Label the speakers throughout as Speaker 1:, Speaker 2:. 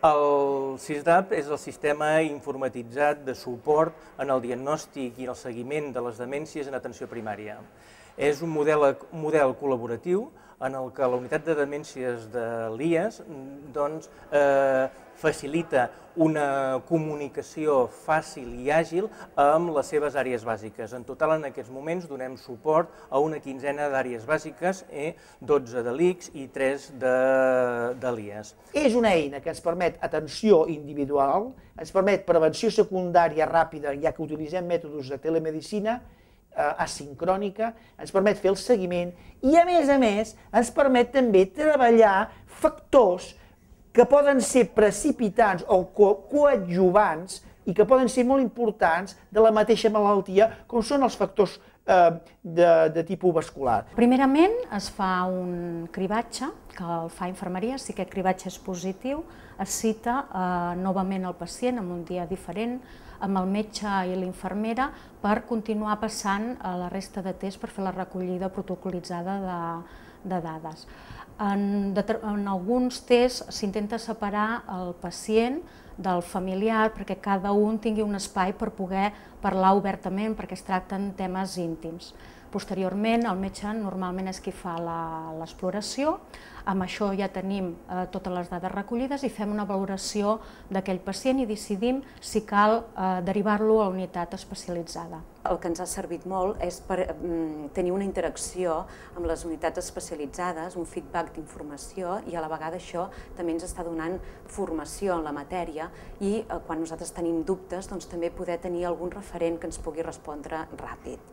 Speaker 1: El SISDAP és el sistema informatitzat de suport en el diagnòstic i el seguiment de les demències en atenció primària. És un model, model col·laboratiu en el que la unitat de demències de l'IAS doncs, eh, facilita una comunicació fàcil i àgil amb les seves àrees bàsiques. En total, en aquests moments, donem suport a una quinzena d'àrees bàsiques, eh, 12 de l'ICS i 3 de, de l'IAS.
Speaker 2: És una eina que ens permet atenció individual, ens permet prevenció secundària ràpida, ja que utilitzem mètodes de telemedicina, asincrònica, ens permet fer el seguiment i, a més a més, ens permet també treballar factors que poden ser precipitants o co coadjuvants i que poden ser molt importants de la mateixa malaltia, com són els factors eh, de, de tipus vascular.
Speaker 3: Primerament es fa un cribatge, que el fa infermeria, si aquest cribatge és positiu, es cita eh, novament el pacient en un dia diferent, amb el metge i l'infermera per continuar passant a la resta de tests per fer la recollida protocolitzada de, de dades. En, en alguns tests s'intenta separar el pacient del familiar perquè cada un tingui un espai per poder parlar obertament perquè es tracten temes íntims. Posteriorment, el metge normalment és qui fa l'exploració, amb això ja tenim eh, totes les dades recollides i fem una valoració d'aquell pacient i decidim si cal eh, derivar-lo a unitat especialitzada.
Speaker 4: El que ens ha servit molt és per mm, tenir una interacció amb les unitats especialitzades, un feedback d'informació i a la vegada això també ens està donant formació en la matèria i eh, quan nosaltres tenim dubtes doncs, també poder tenir algun referent que ens pugui respondre ràpid.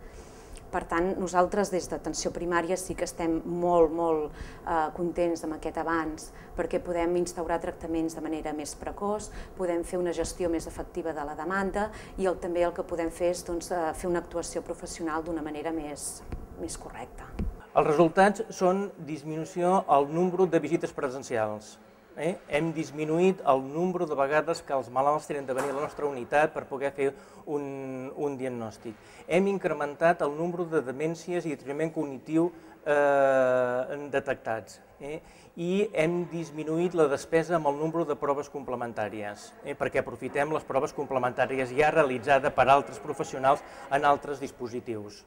Speaker 4: Per tant, nosaltres des d'atenció primària sí que estem molt, molt eh, contents amb aquest avanç perquè podem instaurar tractaments de manera més precoç, podem fer una gestió més efectiva de la demanda i el, també el que podem fer és doncs, eh, fer una actuació professional d'una manera més, més correcta.
Speaker 1: Els resultats són disminució al número de visites presencials eh, hem disminuït el nombre de vegades que els malalts tenen de venir a la nostra unitat per poder fer un, un diagnòstic. Hem incrementat el nombre de demències i deteriorament cognitiu eh, detectats. Eh, i hem disminuït la despesa amb el nombre de proves complementàries, eh, perquè aprofitem les proves complementàries ja realitzades per altres professionals en altres dispositius.